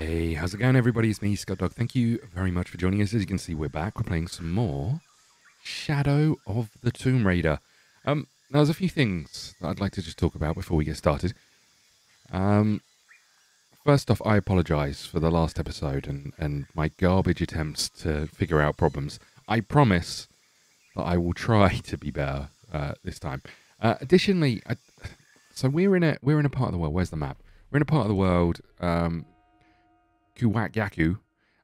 Hey, how's it going, everybody? It's me, Scott Dog. Thank you very much for joining us. As you can see, we're back. We're playing some more Shadow of the Tomb Raider. Um, now, there's a few things that I'd like to just talk about before we get started. Um, first off, I apologise for the last episode and, and my garbage attempts to figure out problems. I promise that I will try to be better uh, this time. Uh, additionally, I, so we're in a we're in a part of the world. Where's the map? We're in a part of the world, um, Kuwaq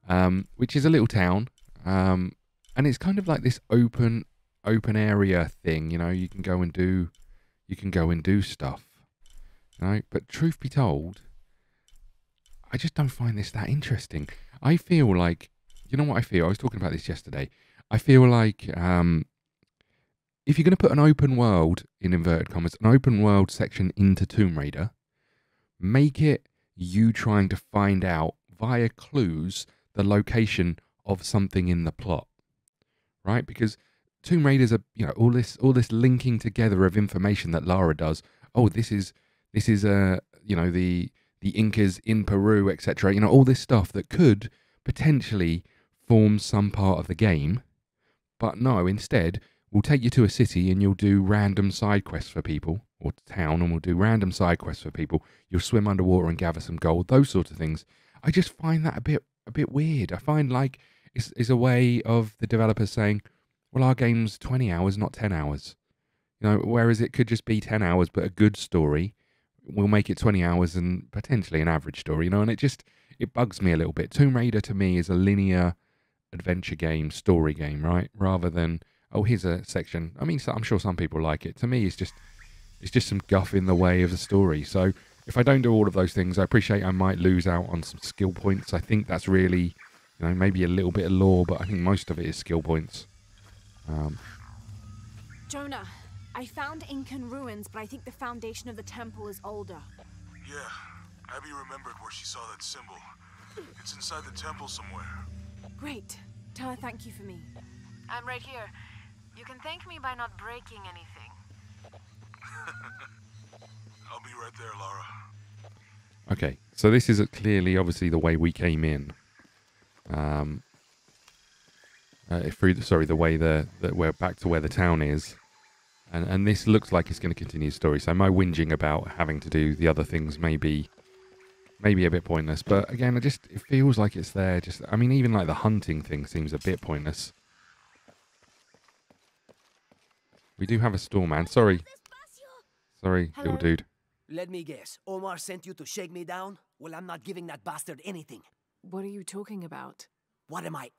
um, which is a little town, um, and it's kind of like this open open area thing. You know, you can go and do you can go and do stuff. Right? But truth be told, I just don't find this that interesting. I feel like you know what I feel. I was talking about this yesterday. I feel like um, if you're going to put an open world in inverted commas, an open world section into Tomb Raider, make it you trying to find out via clues the location of something in the plot, right? Because Tomb Raiders are you know all this all this linking together of information that Lara does. Oh, this is this is uh you know the the Incas in Peru, etc. You know all this stuff that could potentially form some part of the game, but no, instead we'll take you to a city and you'll do random side quests for people or town and we'll do random side quests for people you'll swim underwater and gather some gold those sorts of things i just find that a bit a bit weird i find like it's, a way of the developers saying well our game's 20 hours not 10 hours you know whereas it could just be 10 hours but a good story we'll make it 20 hours and potentially an average story you know and it just it bugs me a little bit tomb raider to me is a linear adventure game story game right rather than oh, here's a section. I mean, I'm sure some people like it. To me, it's just it's just some guff in the way of the story. So if I don't do all of those things, I appreciate I might lose out on some skill points. I think that's really, you know, maybe a little bit of lore, but I think most of it is skill points. Um, Jonah, I found Incan ruins, but I think the foundation of the temple is older. Yeah, Abby remembered where she saw that symbol. It's inside the temple somewhere. Great. Tell her thank you for me. I'm right here. You can thank me by not breaking anything. I'll be right there, Lara. okay, so this is clearly, obviously, the way we came in. Um, uh, through the, sorry, the way the that we're back to where the town is, and and this looks like it's going to continue the story. So my whinging about having to do the other things may be maybe a bit pointless, but again, it just it feels like it's there. Just I mean, even like the hunting thing seems a bit pointless. We do have a store man. Sorry, sorry, Hello. little dude. Let me guess. Omar sent you to shake me down? Well, I'm not giving that bastard anything. What are you talking about? What am I?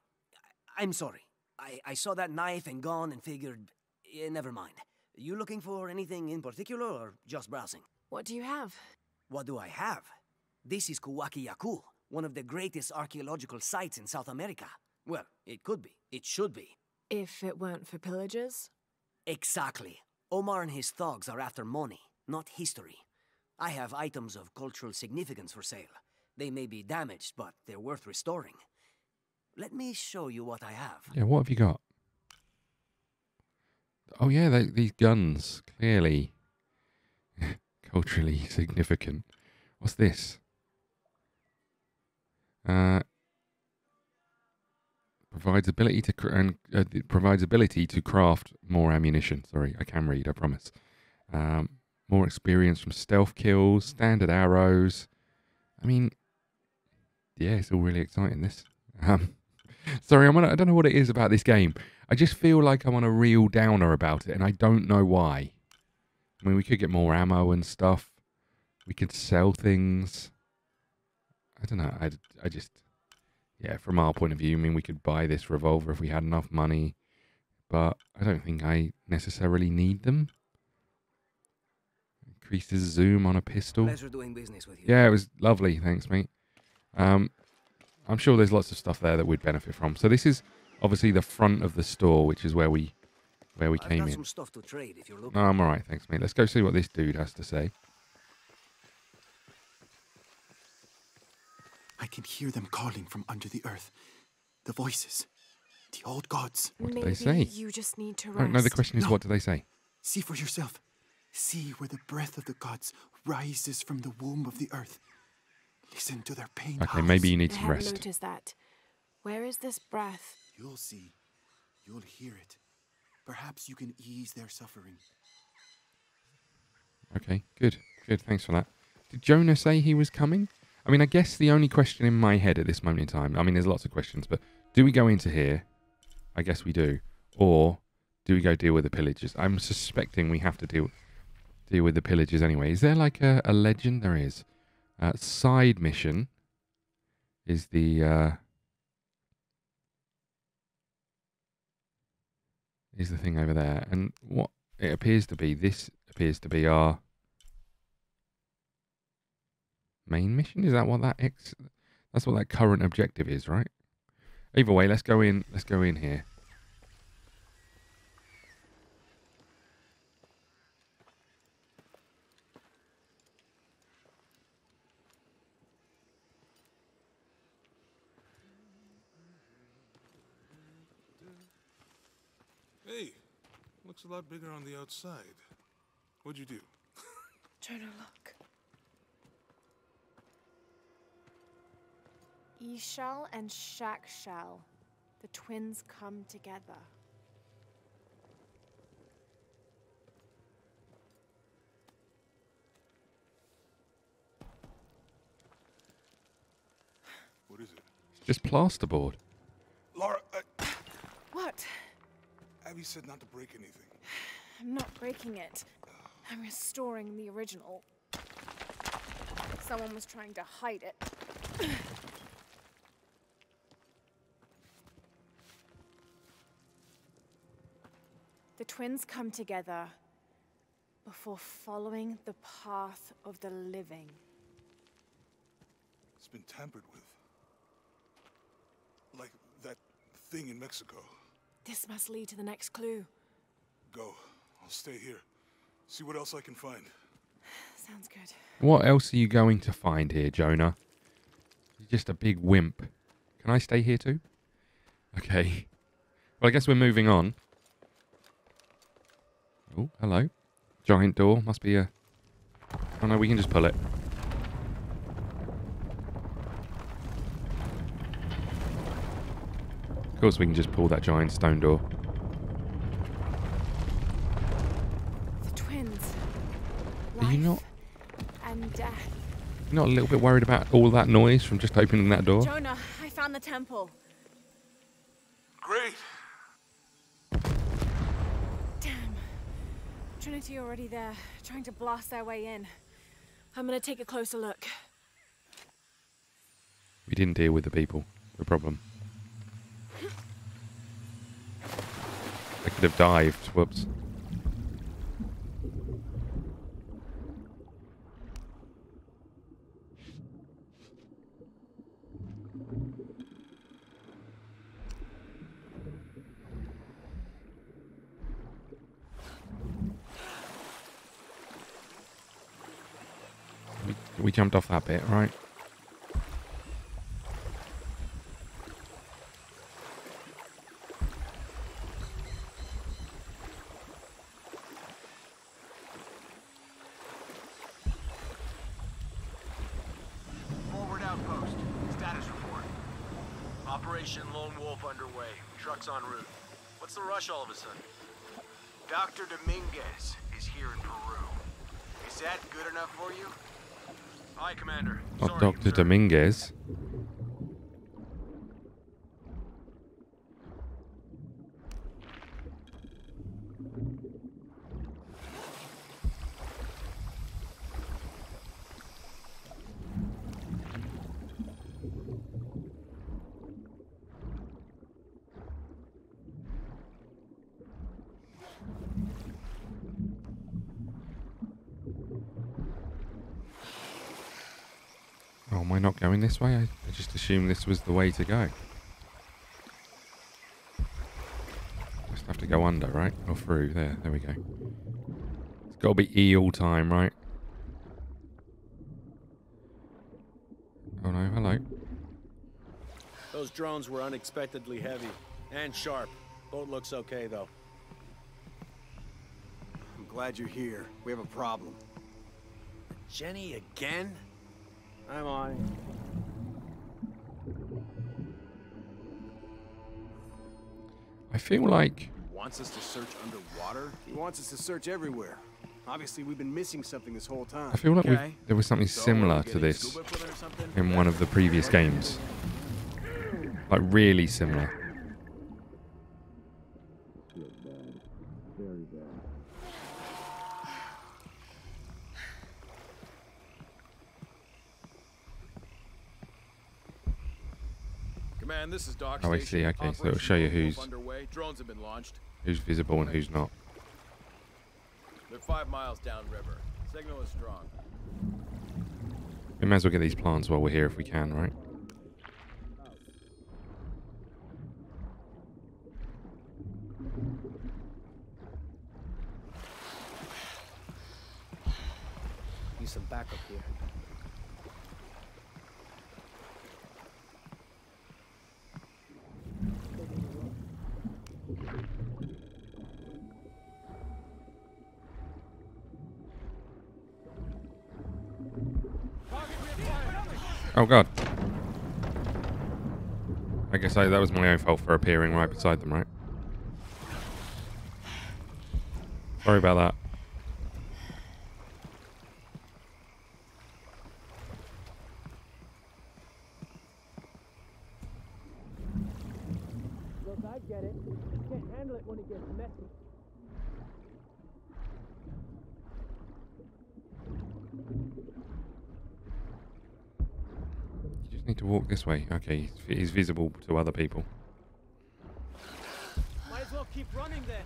I'm sorry. I, I saw that knife and gun and figured. Eh, never mind. You looking for anything in particular or just browsing? What do you have? What do I have? This is Kuwaq Yaku, one of the greatest archaeological sites in South America. Well, it could be. It should be. If it weren't for pillagers? Exactly. Omar and his thugs are after money, not history. I have items of cultural significance for sale. They may be damaged, but they're worth restoring. Let me show you what I have. Yeah, what have you got? Oh yeah, they, these guns clearly culturally significant. What's this? Uh, provides ability to and uh, provides ability to craft more ammunition. Sorry, I can read. I promise. Um, more experience from stealth kills, standard arrows. I mean, yeah, it's all really exciting. This. Um, sorry, I'm on. don't know what it is about this game. I just feel like I'm on a real downer about it, and I don't know why. I mean, we could get more ammo and stuff. We could sell things. I don't know. I, I just, yeah, from our point of view, I mean, we could buy this revolver if we had enough money, but I don't think I necessarily need them. Increases zoom on a pistol. Pleasure doing business with you. Yeah, it was lovely. Thanks, mate. Um, I'm sure there's lots of stuff there that we'd benefit from. So this is obviously the front of the store, which is where we where we I've came got in. some stuff to trade if you're looking. No, I'm all right, thanks, mate. Let's go see what this dude has to say. I can hear them calling from under the earth. The voices. The old gods. What do Maybe they say? you just need to No, no, the question is, No. what do they say? See for yourself. See where the breath of the gods rises from the womb of the earth. Listen to their pain. Okay, maybe you need I some hadn't rest. noticed that. Where is this breath? You'll see. You'll hear it. Perhaps you can ease their suffering. Okay, good, good. Thanks for that. Did Jonah say he was coming? I mean, I guess the only question in my head at this moment in time, I mean, there's lots of questions, but do we go into here? I guess we do. Or do we go deal with the pillagers? I'm suspecting we have to deal deal with the pillagers anyway. Is there like a, a legend? There is. Uh, side mission is the uh, is the thing over there, and what it appears to be. This appears to be our main mission. Is that what that ex? That's what that current objective is, right? Either way, let's go in. Let's go in here. Hey, looks a lot bigger on the outside. What'd you do? Jonah, look. Ix Chel and Chak Chel, the twins come together. What is it? It's just plasterboard. Lara, uh, What? Abby said not to break anything. I'm not breaking it. I'm restoring the original. Someone was trying to hide it. the twins come together before following the path of the living. It's been tampered with. Like that thing in Mexico. This must lead to the next clue. Go. I'll stay here. See what else I can find. Sounds good. What else are you going to find here, Jonah? You're just a big wimp. Can I stay here too? Okay. Well, I guess we're moving on. Oh, hello. Giant door. Must be a. Oh no, we can just pull it. Of course, we can just pull that giant stone door. The twins. Are you not? And death. You're not a little bit worried about all that noise from just opening that door? Jonah, I found the temple. Great! Damn. Trinity already there, trying to blast their way in. I'm gonna take a closer look. We didn't deal with the people. The problem. I could have dived. Whoops. We, jumped off that bit, right? Forward outpost. Status report. Operation Lone Wolf underway. Trucks en route. What's the rush all of a sudden? Dr. Dominguez is here in Peru. Is that good enough for you? Aye, Commander. Not Sorry, Dr. I not going this way? I, I just assumed this was the way to go. Just have to go under, right? Or through. There, there we go. It's got to be E all time, right? Oh no, hello. Those drones were unexpectedly heavy and sharp. Boat looks okay though. I'm glad you're here. We have a problem. Jenny again? I'm on it. I feel like he Wants us to search underwater? He wants us to search everywhere. Obviously, we've been missing something this whole time. I feel like Okay. there was something So, similar we to this scuba equipment or something? in one of the previous games. Like really similar. Command, this is Dock Oh, I see, okay, so it'll show you who's- Drones have been launched. Who's visible and who's not. They're five miles downriver. Signal is strong. We may as well get these plants while we're here if we can, right? Need some backup here. Oh god. I guess I, that was my own fault for appearing right beside them, right? Sorry about that. Look, I get it. You can't handle it when it gets messy. You just need to walk this way. Okay, he's, visible to other people. Might as well keep running then.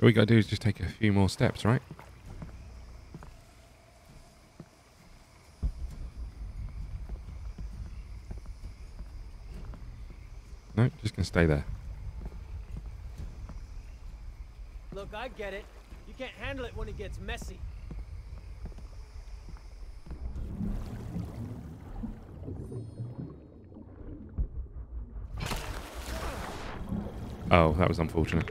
All we gotta do is just take a few more steps, right? No, just gonna stay there. Look, I get it. You can't handle it when it gets messy. Oh, that was unfortunate.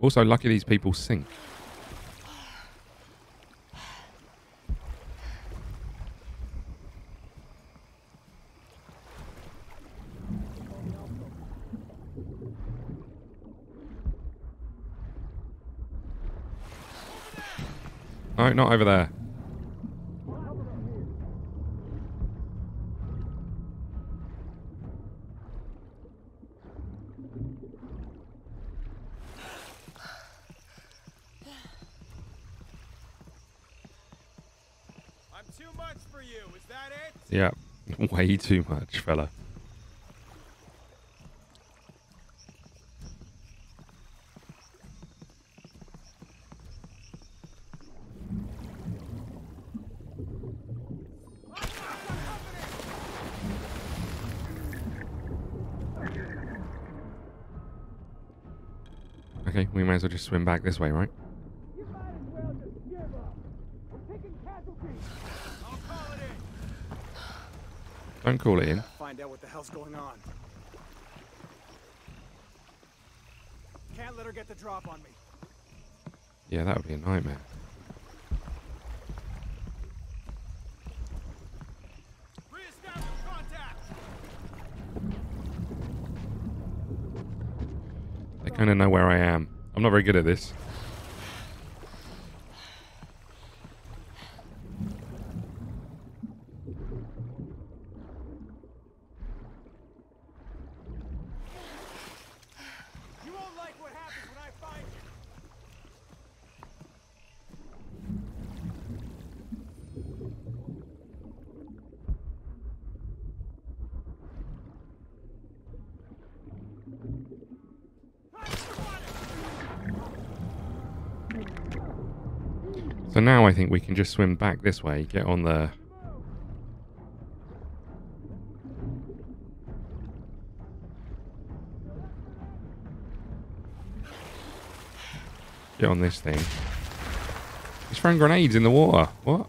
Also, lucky these people sink. No, not over there. I'm too much for you. Is that it? Yeah, way too much, fella. Okay, we may as well just swim back this way, right? You might as well just give up. We're taking casualties. I'll call it in. Don't call it in. Find out what the hell's going on. Can't let her get the drop on me. Yeah, that would be a nightmare. They kind of know where I am. I'm not very good at this. You won't like what happens when I find you. So now I think we can just swim back this way, get on the. Get on this thing. He's throwing grenades in the water. What?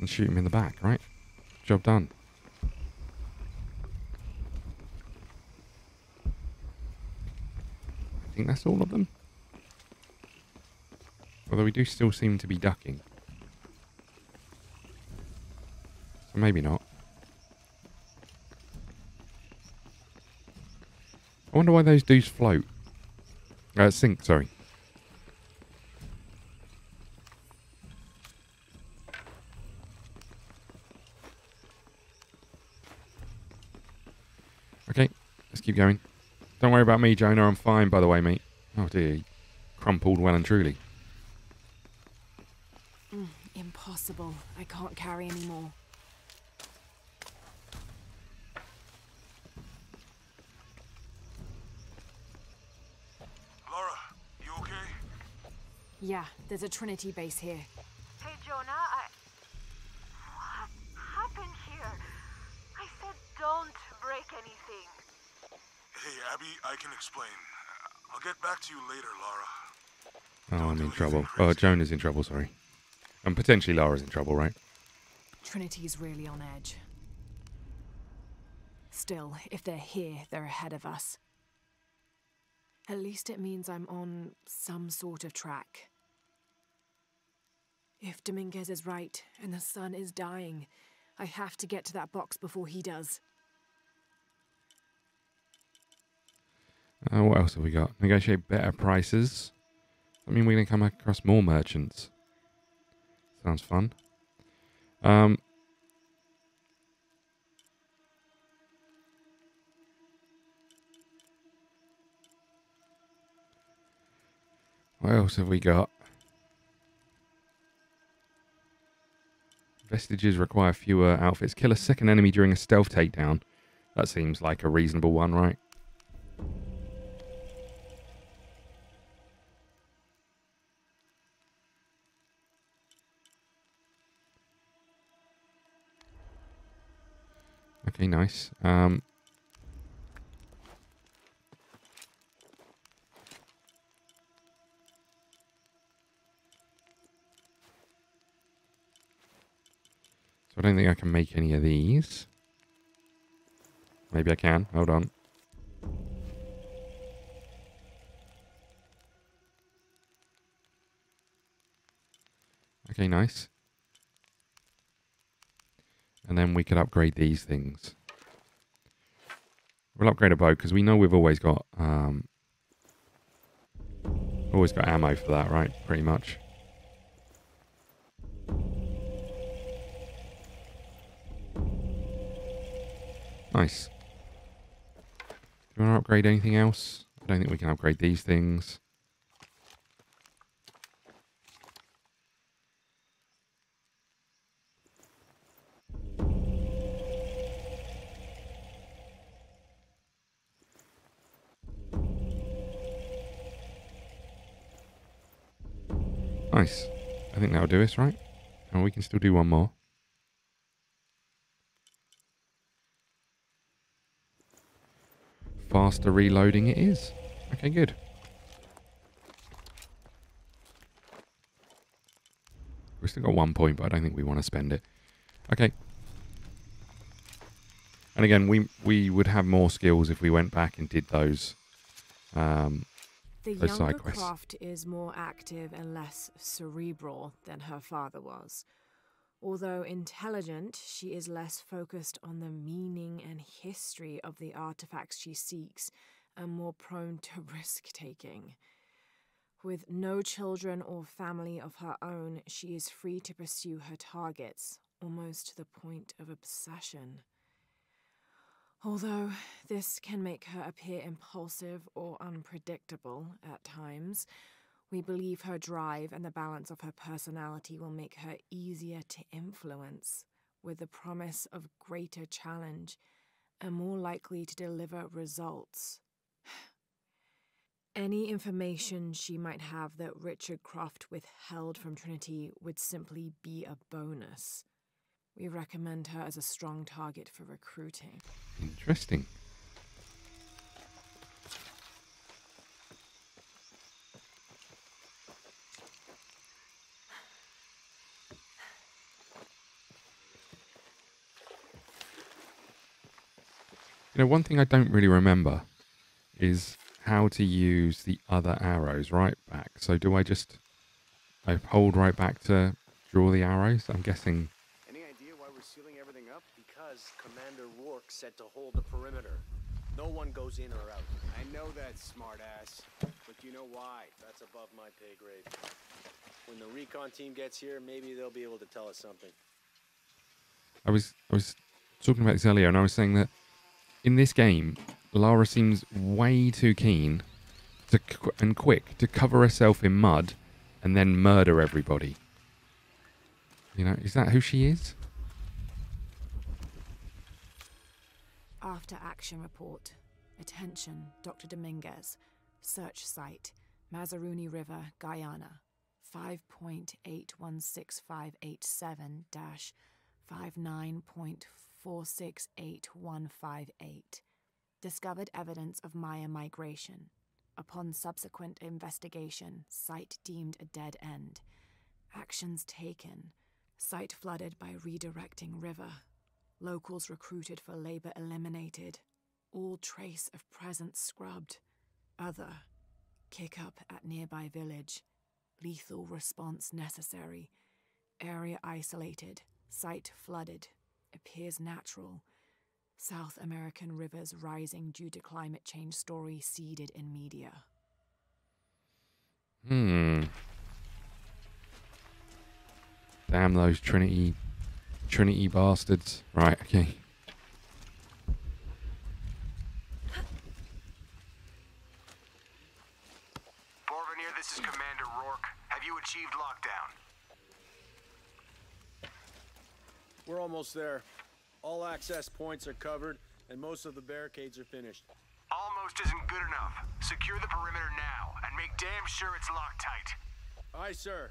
And shoot him in the back, right? Job done. All of them. Although we do still seem to be ducking. So maybe not. I wonder why those dudes float. Uh, sink, sorry. Okay, let's keep going. Don't worry about me, Jonah. I'm fine, by the way, mate. Oh dear, crumpled well and truly. Mm, impossible. I can't carry anymore. Lara, you okay? Yeah, there's a Trinity base here. Hey, Jonah, I. What happened here? I said don't break anything. Hey, Abby, I can explain. I'll get back to you later, Lara. Oh, I'm in trouble. Oh, Joan is in trouble, sorry. And potentially Lara's in trouble, right? Trinity's really on edge. Still, if they're here, they're ahead of us. At least it means I'm on some sort of track. If Dominguez is right and the sun is dying, I have to get to that box before he does. Uh, what else have we got? Negotiate better prices. I mean, we're going to come across more merchants. Sounds fun. Um, what else have we got? Vestiges require fewer outfits. Kill a second enemy during a stealth takedown. That seems like a reasonable one, right? Okay, nice. Um, so I don't think I can make any of these. Maybe I can. Hold on. Okay, nice. And then we could upgrade these things. We'll upgrade a bow because we know we've always got um, always got ammo for that, right? Pretty much. Nice. Do you want to upgrade anything else? I don't think we can upgrade these things. Nice. I think that'll do us, right? And we can still do one more. Faster reloading it is. Okay, good. We've still got one point, but I don't think we want to spend it. Okay. And again, we we would have more skills if we went back and did those um, The younger quests. Croft is more active and less cerebral than her father was. Although intelligent, she is less focused on the meaning and history of the artifacts she seeks and more prone to risk taking. With no children or family of her own, she is free to pursue her targets, almost to the point of obsession. Although this can make her appear impulsive or unpredictable at times, we believe her drive and the balance of her personality will make her easier to influence, with the promise of greater challenge and more likely to deliver results. Any information she might have that Richard Croft withheld from Trinity would simply be a bonus. We recommend her as a strong target for recruiting. Interesting. You know, one thing I don't really remember is how to use the other arrows right back. So do I just I hold right back to draw the arrows? I'm guessing. Any idea why we're sealing everything up? Because Commander Said to hold the perimeter. No one goes in or out. I know that, smartass. But you know why? That's above my pay grade. When the recon team gets here, maybe they'll be able to tell us something. I was I was talking about this earlier, and I was saying that in this game, Lara seems way too keen to and quick to cover herself in mud and then murder everybody. You know, is that who she is? After action report. Attention, Dr. Dominguez. Search site, Mazaruni River, Guyana. 5.816587 59.468158. Discovered evidence of Maya migration. Upon subsequent investigation, site deemed a dead end. Actions taken. Site flooded by redirecting river. Locals recruited for labor eliminated. All trace of presence scrubbed. Other. Kick up at nearby village. Lethal response necessary. Area isolated. Site flooded. Appears natural. South American rivers rising due to climate change story seeded in media. Hmm. Damn those Trinity Trinity bastards. Right, okay. Borvenier, this is Commander Rourke. Have you achieved lockdown? We're almost there. All access points are covered, and most of the barricades are finished. Almost isn't good enough. Secure the perimeter now, and make damn sure it's locked tight. Aye, sir.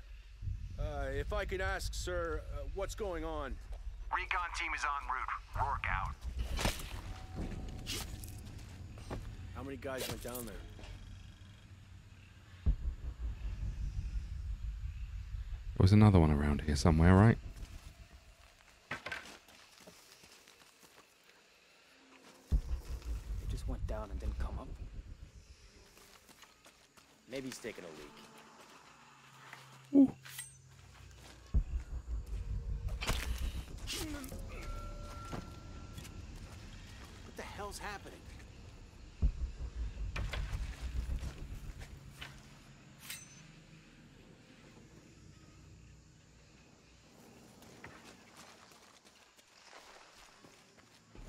Uh, if I could ask, sir, uh, what's going on? Recon team is en route. Rourke out. How many guys went down there? There was another one around here somewhere, right? It just went down and didn't come up. Maybe he's taking a leak. What the hell's happening?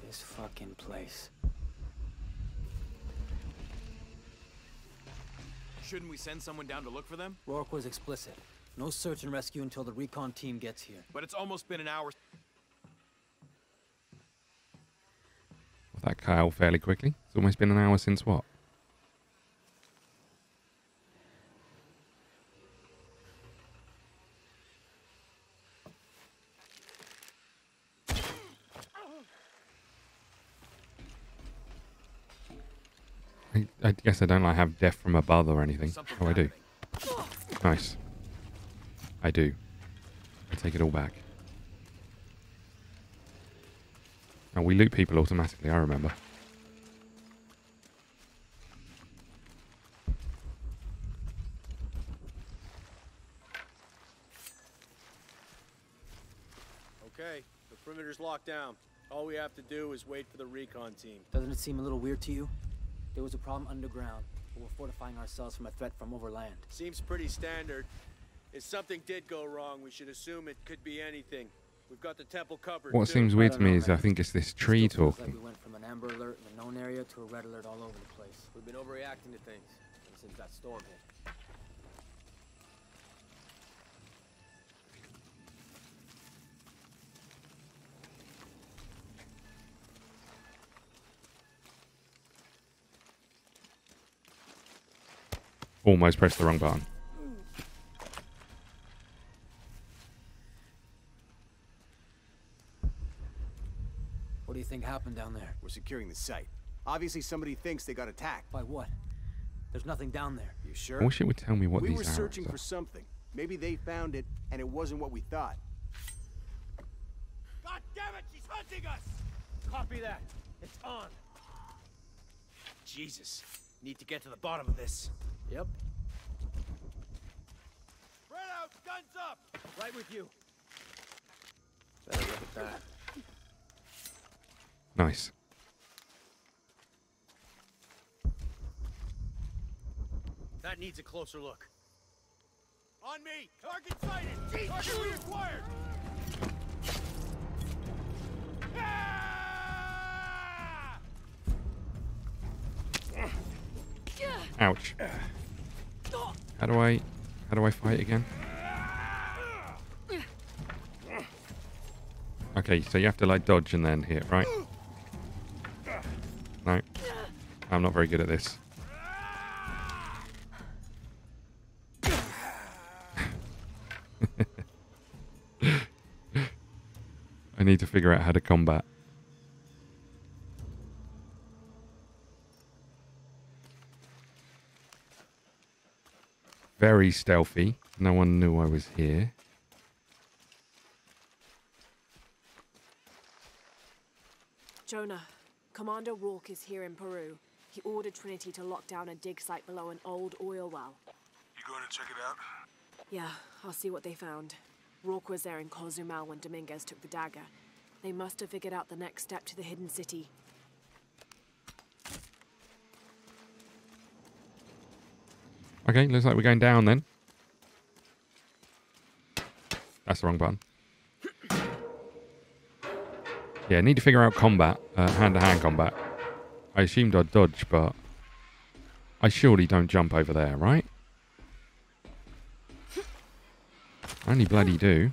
This fucking place. Shouldn't we send someone down to look for them? Rourke was explicit. No search and rescue until the recon team gets here. But it's almost been an hour. That out fairly quickly. It's almost been an hour since what? I, I guess I don't like have death from above or anything. Oh, I do. Nice. I do. I take it all back. And we loot people automatically, I remember. Okay, the perimeter's locked down. All we have to do is wait for the recon team. Doesn't it seem a little weird to you? There was a problem underground, but we're fortifying ourselves from a threat from overland. Seems pretty standard. If something did go wrong, we should assume it could be anything. We've got the temple covered. What seems weird to me is I think it's this tree Feels like talking. we went from an amber alert in a known area to a red alert all over the place. We've been overreacting to things since that storm hit. Almost pressed the wrong button. What do you think happened down there? We're securing the site. Obviously, somebody thinks they got attacked. By what? There's nothing down there. You sure? I wish it would tell me what we these were searching for something. Maybe they found it, and it wasn't what we thought. God damn it, she's hunting us! Copy that. It's on. Jesus. Need to get to the bottom of this. Yep. Spread out, guns up! Right with you. Better look at that. Nice. That needs a closer look. On me! Target sighted! Target reacquired! Ah! Ouch. How do I how do I fight again? Okay, so you have to like dodge and then hit, right? I'm not very good at this. I need to figure out how to combat. Very stealthy. No one knew I was here. Jonah, Commander Rourke is here in Peru. He ordered Trinity to lock down a dig site below an old oil well. You going to check it out? Yeah, I'll see what they found. Rourke was there in Cozumel when Dominguez took the dagger. They must have figured out the next step to the hidden city. Okay, looks like we're going down then. That's the wrong button. Yeah, need to figure out combat, uh, hand-to-hand combat. I assumed I'd dodge, but I surely don't jump over there, right? I only bloody do.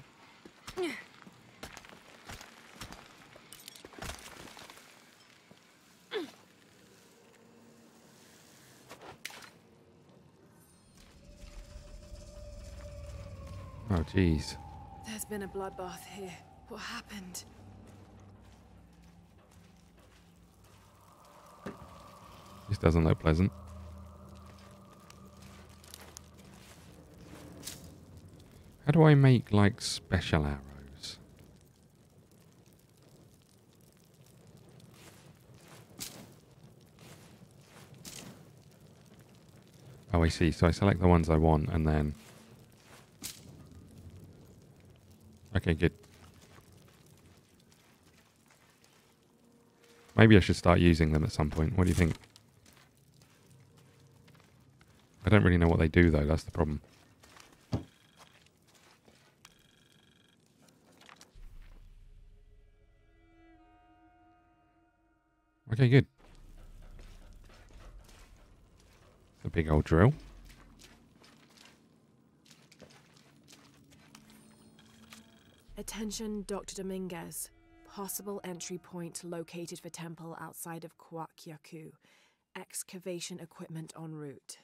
Oh, jeez. There's been a bloodbath here. What happened? This doesn't look pleasant. How do I make, like, special arrows? Oh, I see. So I select the ones I want and then... Okay, good. Maybe I should start using them at some point. What do you think? I don't really know what they do, though. That's the problem. Okay, good. A big old drill. Attention, Dr. Dominguez. Possible entry point located for temple outside of Kuwaq Yaku. Excavation equipment en route.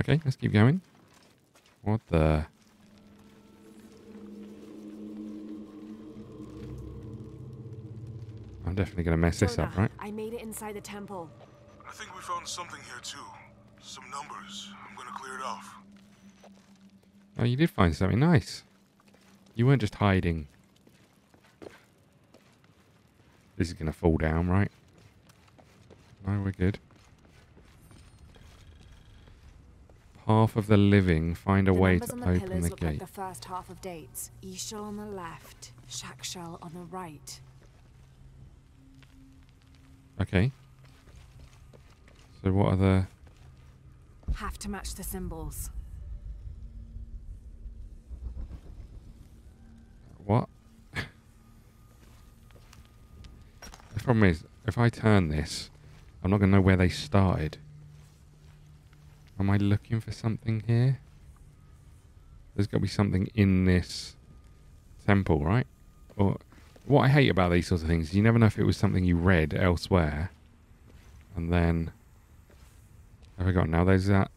Okay, let's keep going. What the... I'm definitely going to mess this up, right? I made it inside the temple. I think we found something here too. Some numbers. I'm gonna clear it off. Oh, you did find something nice. You weren't just hiding. This is going to fall down, right? No, we're good. Half of the living find a the way to on the open the look like gate. the first half of dates. Ix Chel on the left, Chak Chel on the right. Okay. So what are the... Have to match the symbols. What? the problem is, if I turn this, I'm not going to know where they started. Am I looking for something here? There's got to be something in this temple, right? Or what I hate about these sorts of things, you never know if it was something you read elsewhere, and then have I got now? There's that.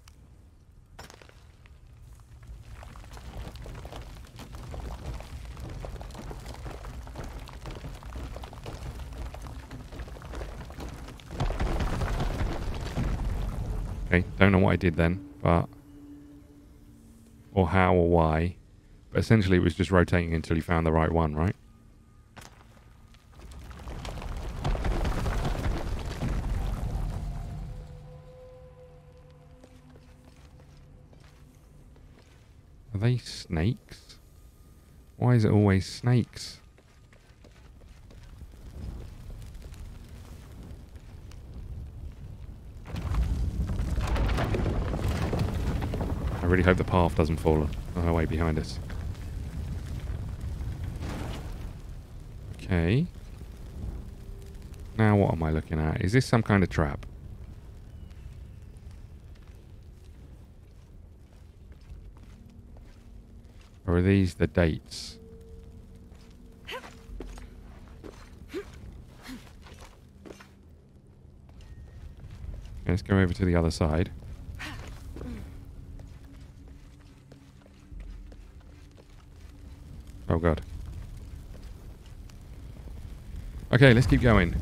Okay, don't know what I did then, but or how or why. But essentially, it was just rotating until you found the right one, right? Are they snakes? Why is it always snakes? I really hope the path doesn't fall away behind us. Okay. Now what am I looking at? Is this some kind of trap? Or are these the dates? Let's go over to the other side. Oh god. Okay, let's keep going.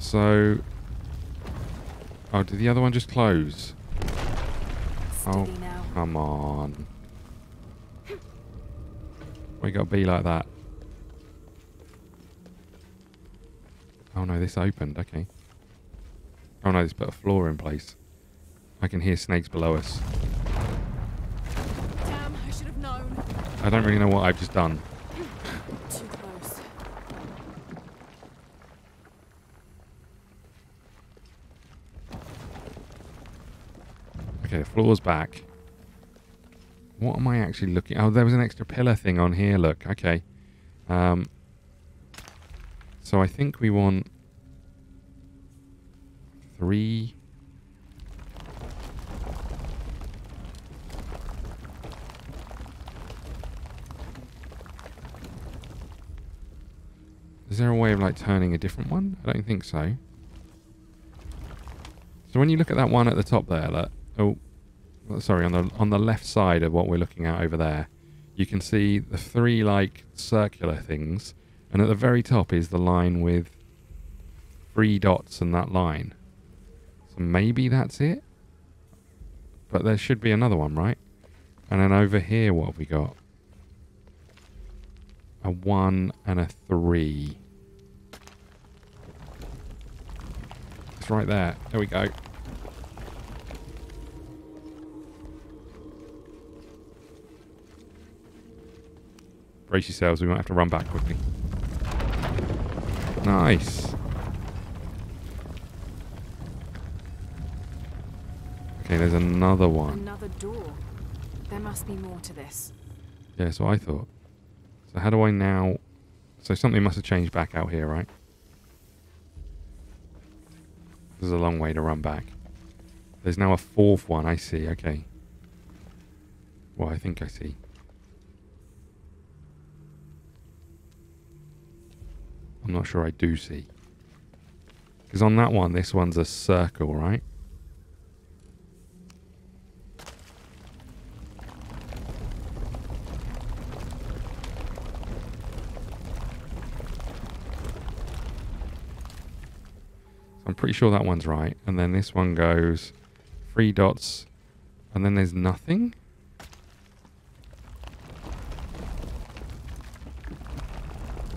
So... Oh, did the other one just close? oh, come on. We got to be like that. Oh no, this opened. Okay. This put a floor in place. I can hear snakes below us. Damn, I should have known. I don't really know what I've just done. Too close. Okay, the floor's back. What am I actually looking... Oh, there was an extra pillar thing on here, look. Okay. Um, so I think we want... Three... Is there a way of like turning a different one? I don't think so. So when you look at that one at the top there, look, oh, sorry, on the on the left side of what we're looking at over there, you can see the three like circular things, and at the very top is the line with three dots and that line. So maybe that's it. But there should be another one, right? And then over here, what have we got? A one and a three. It's right there. There we go. Brace yourselves, we might have to run back quickly. Nice. Okay, there's another one. Another door. There must be more to this. Yeah, so I thought. So how do I now... So something must have changed back out here, right? There's a long way to run back. There's now a fourth one, I see, okay. Well, I think I see. I'm not sure I do see. Because on that one, this one's a circle, right? I'm pretty sure that one's right. And then this one goes three dots, and then there's nothing?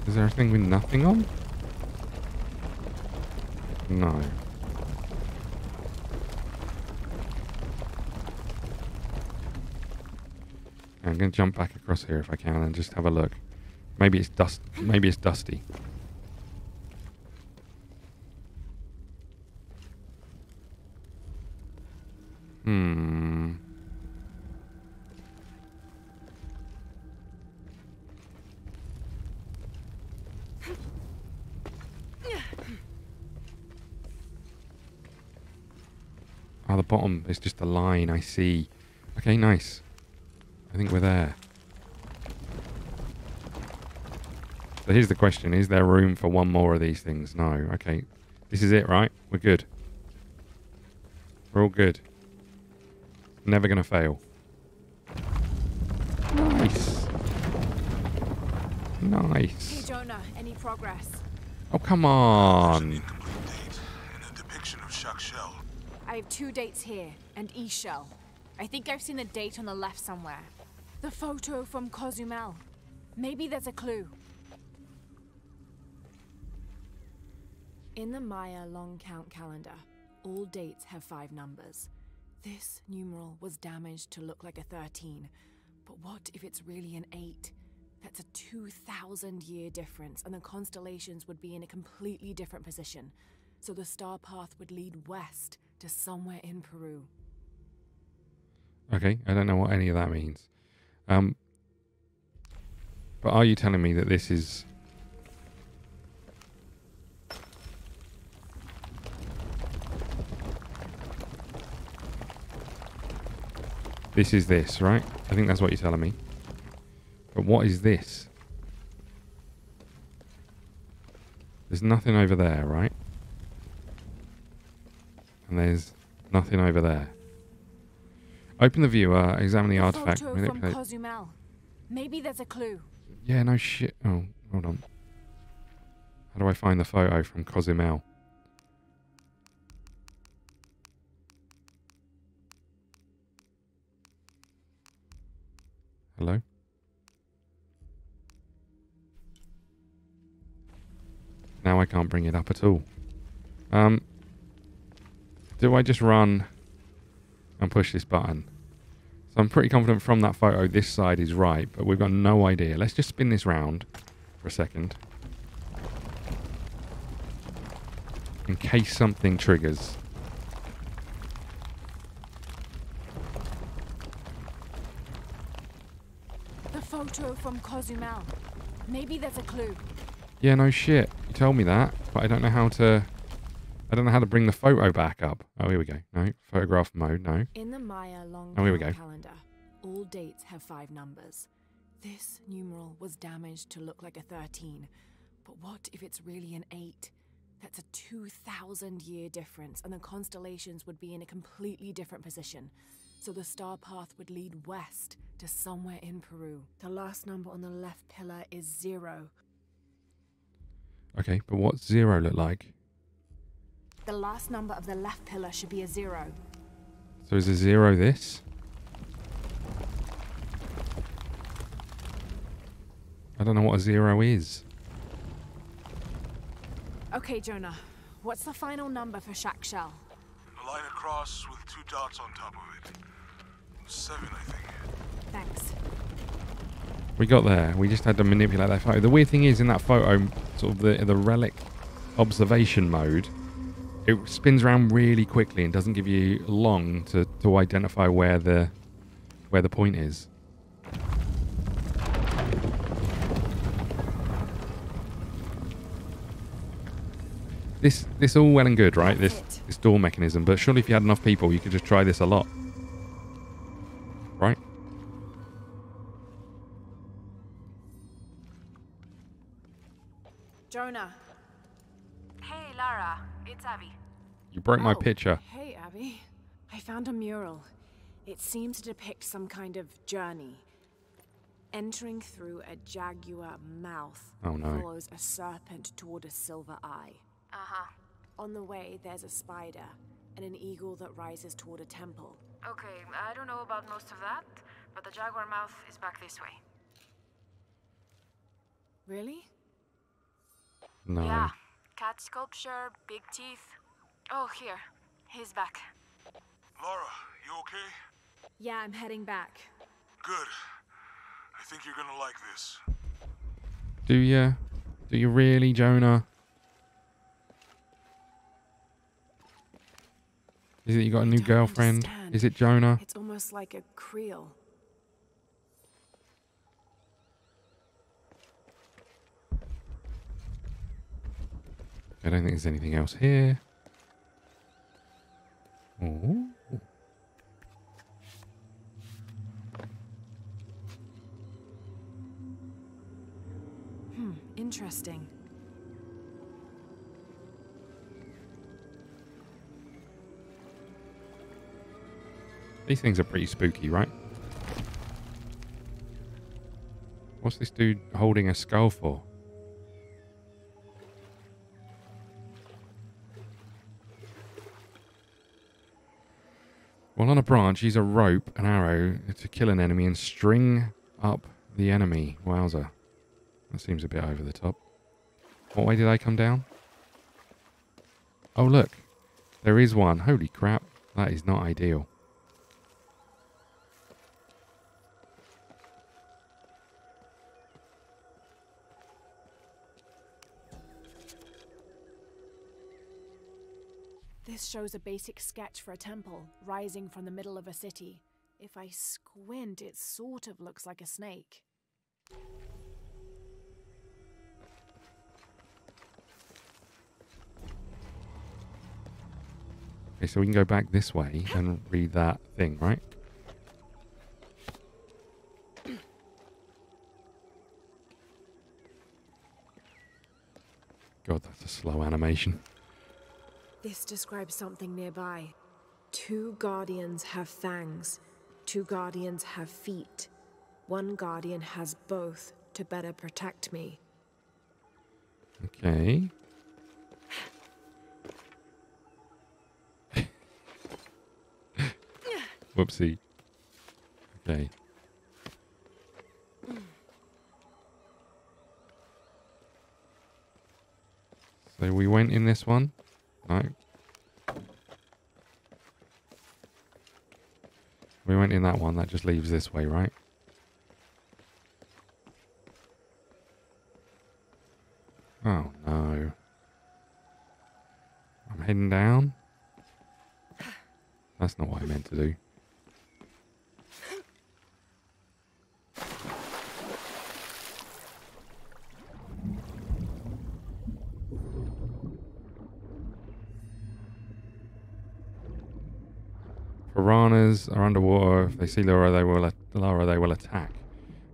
Is there a thing with nothing on? No. I'm going to jump back across here if I can and just have a look. Maybe it's dust. Maybe it's dusty. Hmm. The just a line. I see. Okay, nice. I think we're there. So here's the question. Is there room for one more of these things? No. Okay. This is it, right? We're good. We're all good. Never going to fail. Nice. Nice. Hey. Jonah, any progress? Oh, come on. And a depiction of Chak Chel. I have two dates here, and Ix Chel. I think I've seen the date on the left somewhere. The photo from Cozumel. Maybe there's a clue. In the Maya long count calendar, all dates have five numbers. This numeral was damaged to look like a 13. But what if it's really an 8? That's a 2,000 year difference, and the constellations would be in a completely different position. So the star path would lead west to somewhere in Peru. Okay, I don't know what any of that means. Um, but are you telling me that this is This is this, right? I think that's what you're telling me. But what is this? There's nothing over there, right? And there's nothing over there. Open the viewer, examine the, artifact. Photo from Cozumel. Maybe there's a clue. yeah, no shit. Oh, hold on. How do I find the photo from Cozumel? Hello? Now I can't bring it up at all. Um, do I just run and push this button? So I'm pretty confident from that photo this side is right, but we've got no idea. Let's just spin this round for a second. In case something triggers. The photo from Cozumel. Maybe there's a clue. Yeah, no shit. You told me that, but I don't know how to... I don't know how to bring the photo back up. Oh, here we go. No, photograph mode, no. In the Maya long Oh, here we go. calendar, all dates have five numbers. This numeral was damaged to look like a 13. But what if it's really an 8? That's a 2,000 year difference, and the constellations would be in a completely different position. So the star path would lead west to somewhere in Peru. The last number on the left pillar is zero. Okay, but what's zero look like? The last number of the left pillar should be a zero. So is a zero this? I don't know what a zero is. Okay, Jonah. What's the final number for Chak Chel? A line across with two dots on top of it. Seven, I think. Thanks. We got there. We just had to manipulate that photo. The weird thing is, in that photo, sort of the the relic observation mode, it spins around really quickly and doesn't give you long to, to identify where the where the point is. This this all well and good, right? This this door mechanism, but surely if you had enough people, you could just try this a lot, right? Jonah. Hey, Lara. It's Abby. You broke my Oh, picture. Hey, Abby. I found a mural. It seems to depict some kind of journey. Entering through a jaguar mouth Oh, no. follows a serpent toward a silver eye. Uh huh. On the way, there's a spider and an eagle that rises toward a temple. Okay, I don't know about most of that, but the jaguar mouth is back this way. Really? No. Yeah. Cat sculpture, big teeth. Oh, here. He's back. Lara, you okay? Yeah, I'm heading back. Good. I think you're gonna like this. Do you? Do you really, Jonah? Is it you got a new girlfriend? understand. Is it Jonah? It's almost like a creel. I don't think there's anything else here. Hmm, interesting. These things are pretty spooky, right? What's this dude holding a skull for? Well, on a branch, use a rope, an arrow to kill an enemy and string up the enemy. Wowza. That seems a bit over the top. What way did I come down? Oh, look. There is one. Holy crap. That is not ideal. This shows a basic sketch for a temple rising from the middle of a city. If I squint, it sort of looks like a snake. Okay, so we can go back this way and read that thing, right? God, that's a slow animation. This describes something nearby. Two guardians have fangs. Two guardians have feet. One guardian has both to better protect me. Okay. Whoopsie. Okay. So we went in this one. No. We went in that one. That just leaves this way, right? Oh no. I'm heading down. That's not what I meant to do. Piranhas are underwater. If they see Laura, they will Lara, they will attack.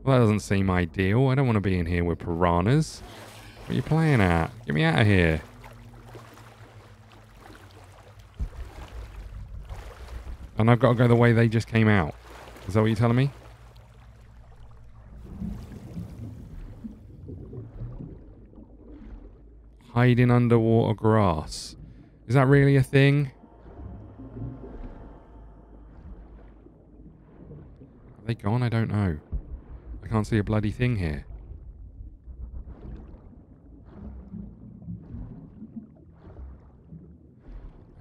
Well, that doesn't seem ideal. I don't want to be in here with piranhas. What are you playing at? Get me out of here. And I've got to go the way they just came out. Is that what you're telling me? Hiding underwater grass. Is that really a thing? Are they gone? I don't know. I can't see a bloody thing here.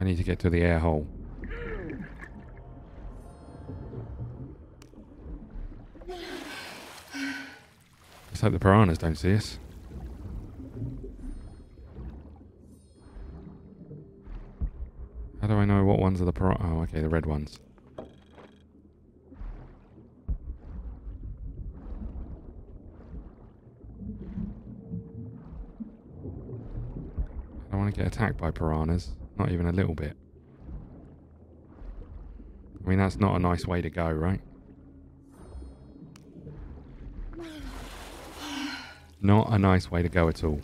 I need to get to the air hole. Let's hope the piranhas don't see us. How do I know what ones are the piranhas? Oh, okay, the red ones. I get attacked by piranhas. Not even a little bit. I mean, that's not a nice way to go, right? Not a nice way to go at all.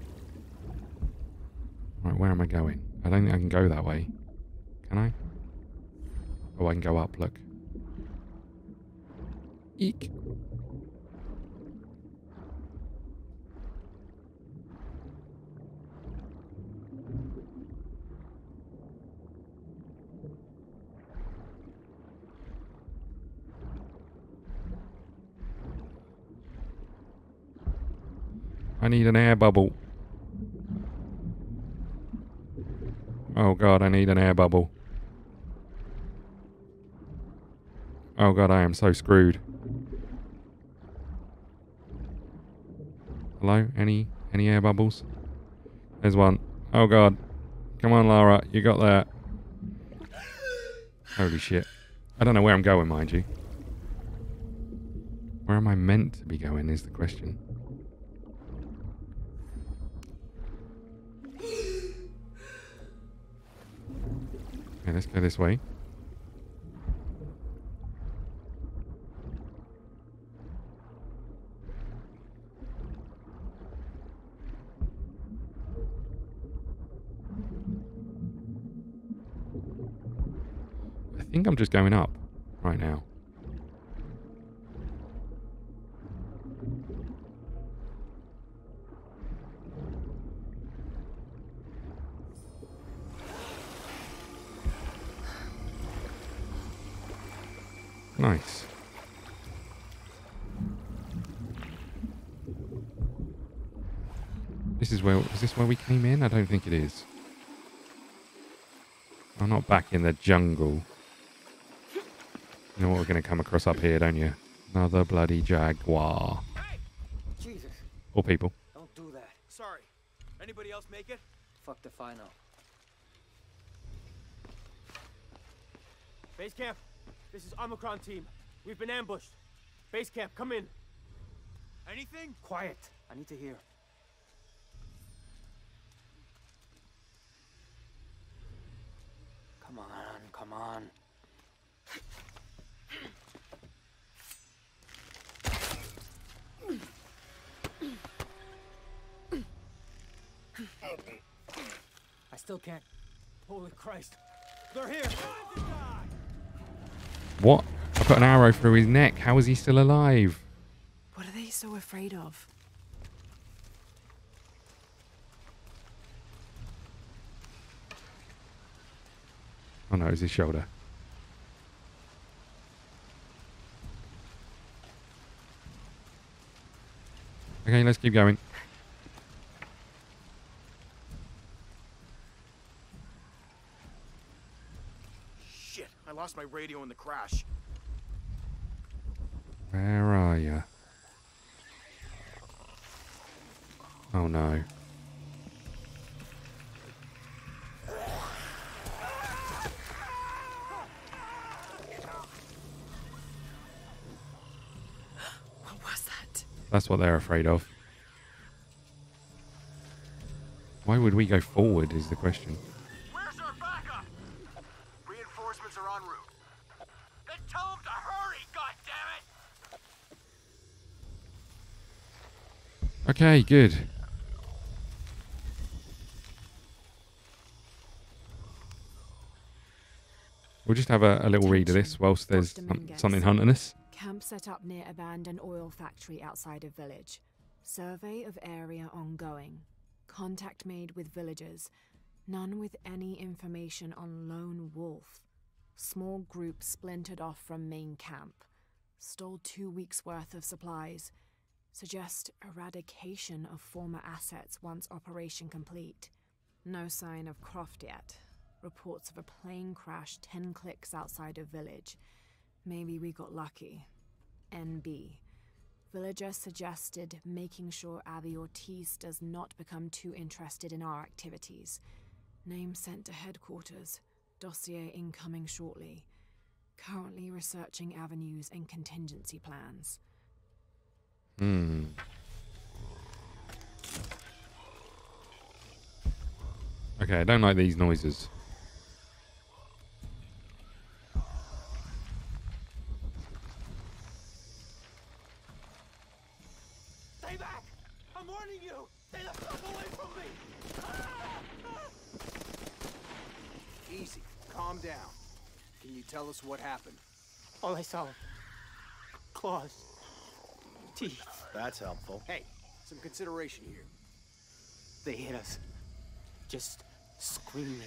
Right, where am I going? I don't think I can go that way. Can I? Oh, I can go up, look. Eek. I need an air bubble. Oh god, I need an air bubble. Oh god, I am so screwed. Hello? Any any air bubbles? There's one. Oh god. Come on, Lara, you got that. Holy shit. I don't know where I'm going, mind you. Where am I meant to be going is the question. Okay, let's go this way. I think I'm just going up right now. Nice. This is where is this where we came in? I don't think it is. I'm not back in the jungle. You know what we're going to come across up here, don't you? Another bloody jaguar. Hey! Jesus, Or people. don't do that. Sorry. Anybody else make it? Fuck the final. Base camp, this is Omicron team. We've been ambushed. Base camp, come in. Anything? Quiet. I need to hear. Come on, come on. I still can't. Holy Christ. They're here. What? I put an arrow through his neck. How is he still alive? What are they so afraid of? Oh no, it's his shoulder. Okay, let's keep going. Shit, I lost my radio in the crash. Where are you? Oh no. What was that? That's what they're afraid of. Why would we go forward is the question. Where's our backup? Reinforcements are en route. Then tell them to hurry, goddammit! Okay, good. We'll just have a, a little read of this whilst there's Dr. some- Mingus. something hunting us. Camp set up near abandoned oil factory outside of village. Survey of area ongoing. Contact made with villagers. None with any information on lone wolf. Small group splintered off from main camp. Stole two weeks' worth of supplies. Suggest eradication of former assets once operation complete. No sign of Croft yet. Reports of a plane crash 10 clicks outside of village. Maybe we got lucky. NB. Villager suggested making sure Abby Ortiz does not become too interested in our activities. Name sent to headquarters. Dossier incoming shortly. Currently researching avenues and contingency plans. Hmm. Okay, I don't like these noises. Stay back! I'm warning you! Stay the fuck away from me! Easy. Calm down. Can you tell us what happened? All I saw claws, teeth. That's helpful. Hey, some consideration here. They hit us. Just screaming.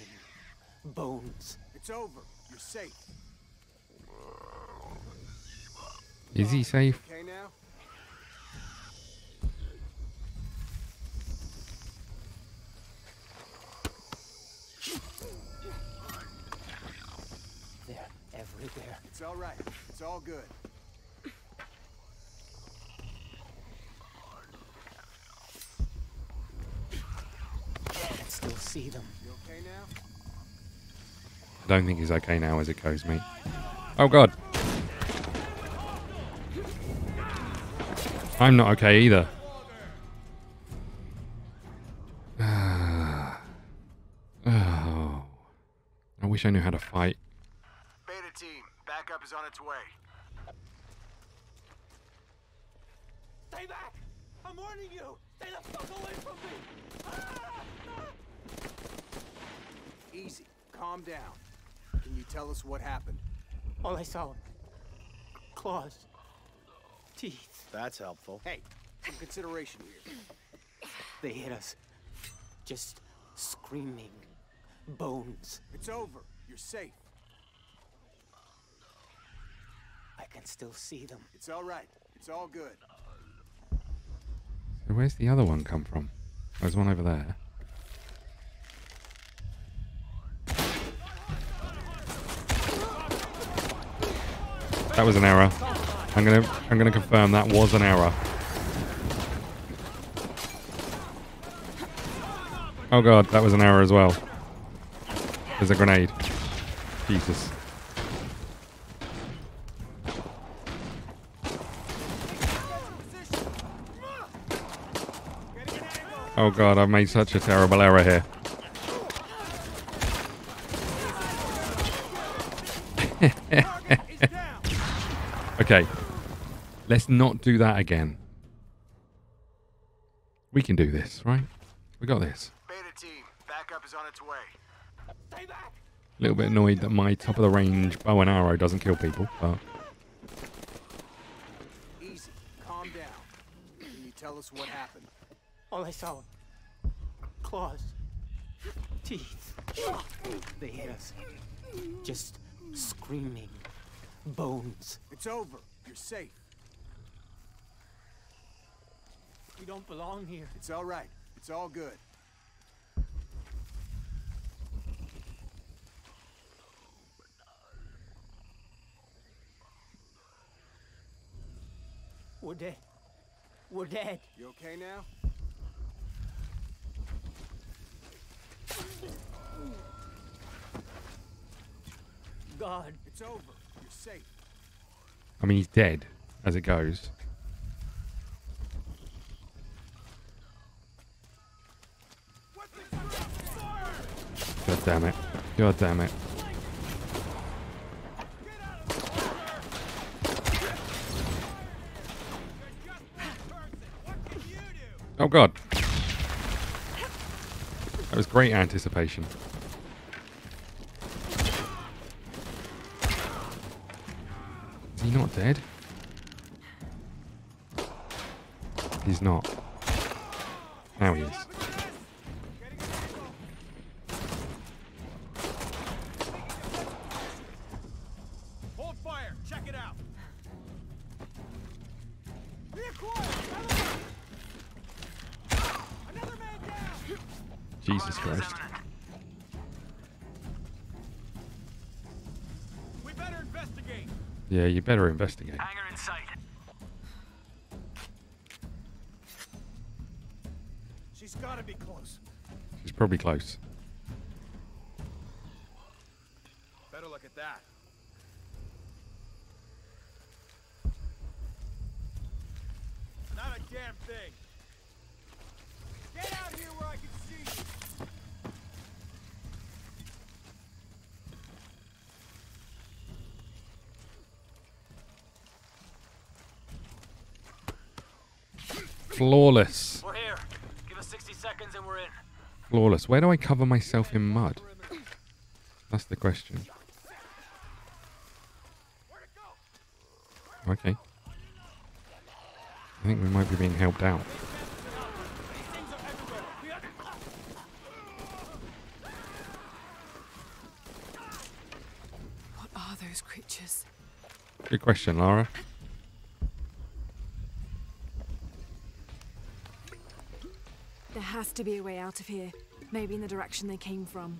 Bones. It's over. You're safe. Is he uh, safe? Okay now? They're everywhere. It's all right. It's all good. I can still see them. You okay now? I don't think he's okay now as it goes, mate. Oh god. I'm not okay either. oh. I wish I knew how to fight. Beta team, backup is on its way. Stay back! I'm warning you! Stay the fuck away from me! Easy. Calm down. Can you tell us what happened? All I saw claws, teeth. That's helpful. Hey, some consideration here. They hit us. Just screaming. Bones. It's over. You're safe. I can still see them. It's all right. It's all good. So where's the other one come from? There's one over there. That was an error. I'm gonna I'm gonna confirm that was an error. Oh god, that was an error as well. There's a grenade. Jesus. Oh god, I've made such a terrible error here. okay. Let's not do that again. We can do this, right? We got this. Beta team, backup is on its way. Stay back! A little bit annoyed that my top of the range bow and arrow doesn't kill people, but Easy. Calm down. Can you tell us what happened? All I saw claws, teeth. They hit us. Just screaming. Bones. It's over. You're safe. We don't belong here. It's all right. It's all good. We're dead. We're dead. You okay now? God. It's over. I mean he's dead as it goes. God damn it. God damn it. Oh god. That was great anticipation. Is he not dead? He's not. Now he is. Hold fire! Check it out! Ah, another man down. Jesus Christ. Yeah, you better investigate. Hangar in sight. She's gotta be close. He's probably close. Better look at that. Not a damn thing. Get out here where I can see you. Flawless. We're here. Give us 60 seconds and we're in. Flawless. Where do I cover myself in mud? That's the question. Okay. I think we might be being helped out. What are those creatures? Good question, Lara. There has to be a way out of here. Maybe in the direction they came from.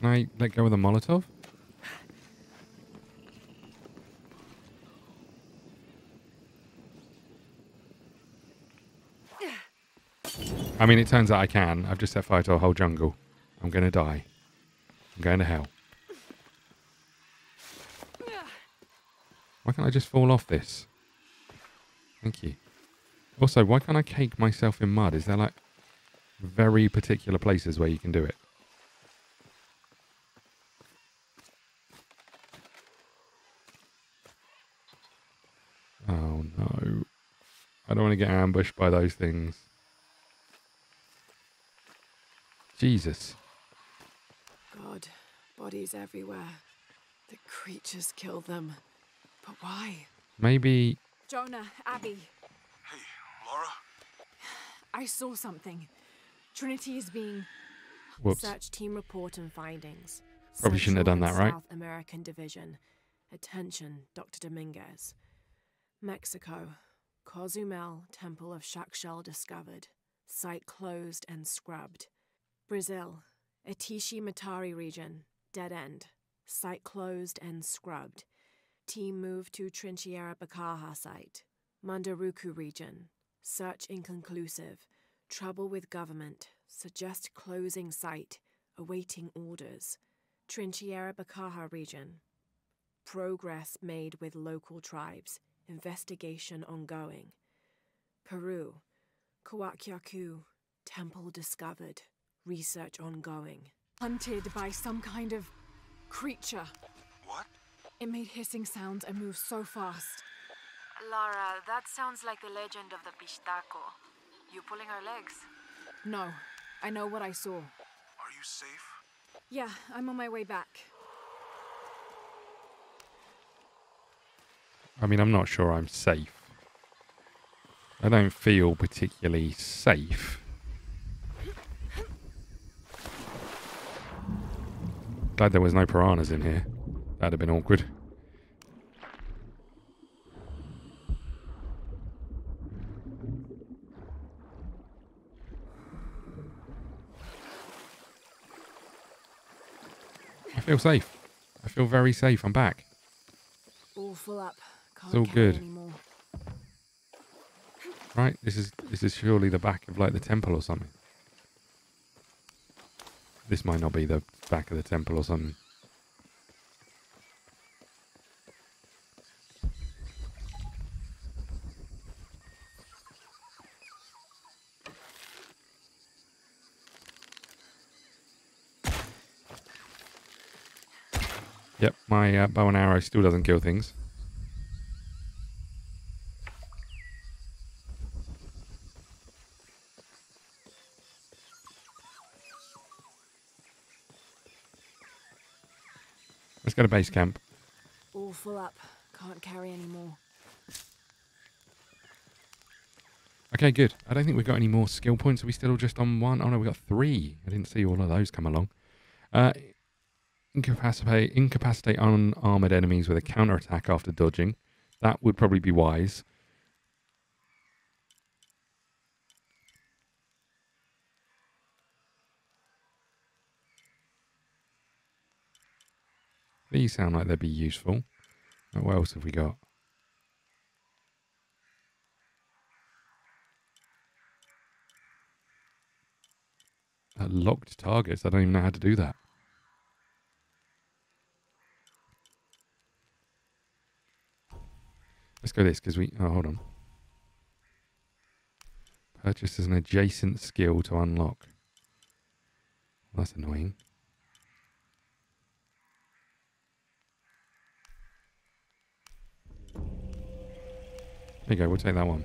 Can I let go of the Molotov? I mean, it turns out I can. I've just set fire to a whole jungle. I'm going to die. I'm going to hell. Why can't I just fall off this? Thank you. Also, why can't I cake myself in mud? Is there like very particular places where you can do it? Oh no. I don't want to get ambushed by those things. Jesus. God, bodies everywhere. The creatures kill them. But why? Maybe Jonah, Abby, Hey, Lara? I saw something. Trinity is being. Whoops. Search team report and findings. Probably shouldn't have done that, right? South American Division. Attention, Dr. Dominguez. Mexico. Cozumel Temple of Chak Chel discovered. Site closed and scrubbed. Brazil. Atishi Matari region. Dead end. Site closed and scrubbed. Team moved to Trinchiera Bakaha site. Mandaruku region. Search inconclusive. Trouble with government. Suggest closing site. Awaiting orders. Trinchiera Bakaha region. Progress made with local tribes. Investigation ongoing. Peru. Kuwaq Yaku. Temple discovered. Research ongoing. Hunted by some kind of creature. What? It made hissing sounds and moved so fast. Lara, that sounds like the legend of the Pishtaco. You pulling her legs? No, I know what I saw. Are you safe? Yeah, I'm on my way back. I mean, I'm not sure I'm safe. I don't feel particularly safe. Glad there was no piranhas in here. That'd have been awkward. I feel safe. I feel very safe. I'm back. All full up. Can't It's all good. Anymore. Right? This is this is surely the back of like the temple or something. This might not be the back of the temple or something. Yep, my uh, bow and arrow still doesn't kill things. Let's go to base camp. All full up. Can't carry anymore. Okay, good. I don't think we've got any more skill points. Are we still just on one? Oh no, we got three. I didn't see all of those come along. Uh, incapacitate, incapacitate unarmored enemies with a counterattack after dodging. That would probably be wise. These sound like they'd be useful. What else have we got? Uh, locked targets. I don't even know how to do that. Let's go this because we. Oh, hold on. Purchase as an adjacent skill to unlock. That's annoying. There you go. We'll take that one.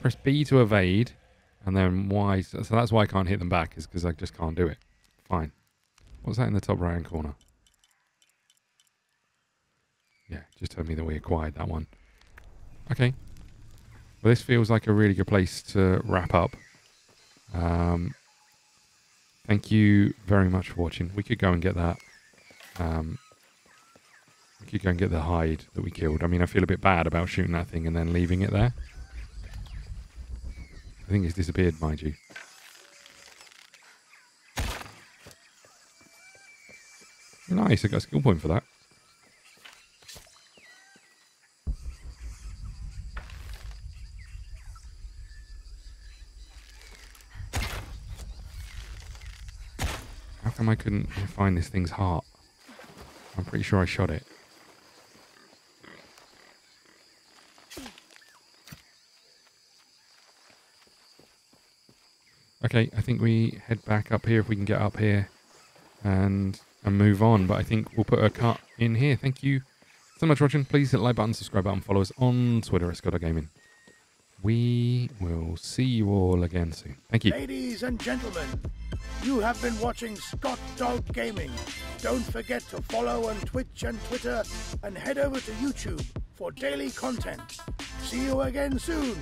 Press B to evade, and then Y. So that's why I can't hit them back, is because I just can't do it. Fine. What's that in the top right hand corner? Yeah, just told me that we acquired that one. Okay. Well, this feels like a really good place to wrap up. Um, thank you very much for watching. We could go and get that. Um, we could go and get the hide that we killed. I mean, I feel a bit bad about shooting that thing and then leaving it there. I think it's disappeared, mind you. Nice, I got a skill point for that. I couldn't find this thing's heart? I'm pretty sure I shot it. Okay, I think we head back up here if we can get up here and and move on. But I think we'll put a cut in here. Thank you so much for watching. Please hit the like button, subscribe button, follow us on Twitter at Scott Gaming. We will see you all again soon. Thank you. Ladies and gentlemen, you have been watching Scott Dog Gaming. Don't forget to follow on Twitch and Twitter and head over to YouTube for daily content. See you again soon.